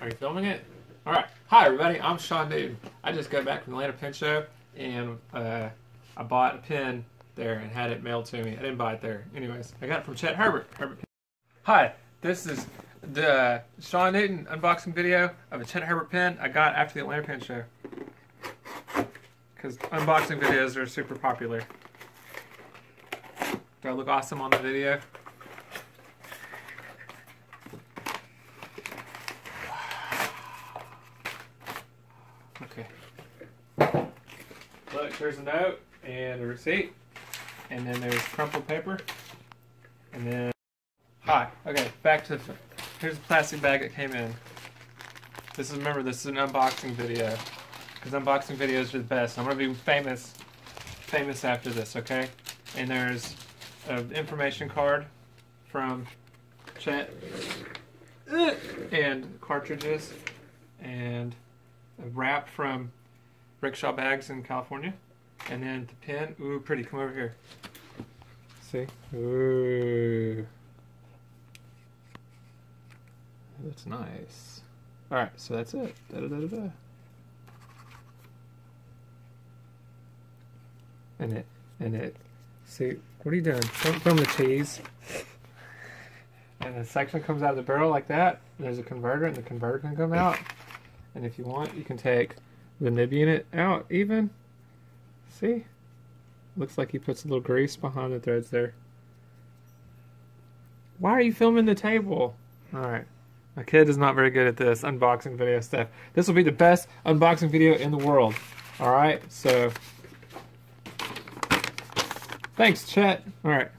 Are you filming it? All right. Hi, everybody. I'm Sean Newton. I just got back from the Atlanta Pen Show, and uh, I bought a pen there and had it mailed to me. I didn't buy it there. Anyways, I got it from Chet Herbert. Herbert. Hi, this is the Sean Newton unboxing video of a Chet Herbert pen I got after the Atlanta Pen Show. Because unboxing videos are super popular. Do I look awesome on the video? Okay. Look, there's a note and a receipt. And then there's crumpled paper. And then. Hi. Okay, back to. The, here's the plastic bag that came in. This is, remember, this is an unboxing video. Because unboxing videos are the best. I'm going to be famous. Famous after this, okay? And there's an information card from Chet. And cartridges. And wrap from Rickshaw Bags in California. And then the pen. Ooh, pretty. Come over here. See? Ooh. That's nice. Alright, so that's it. Da, da, da. And it, and it. See, what are you doing? Don't film the cheese. And the section comes out of the barrel like that. There's a converter, and the converter can come out. And if you want, you can take the nib unit out even. See? Looks like he puts a little grease behind the threads there. Why are you filming the table? Alright. My kid is not very good at this unboxing video stuff. This will be the best unboxing video in the world. Alright, so. Thanks, Chet. Alright.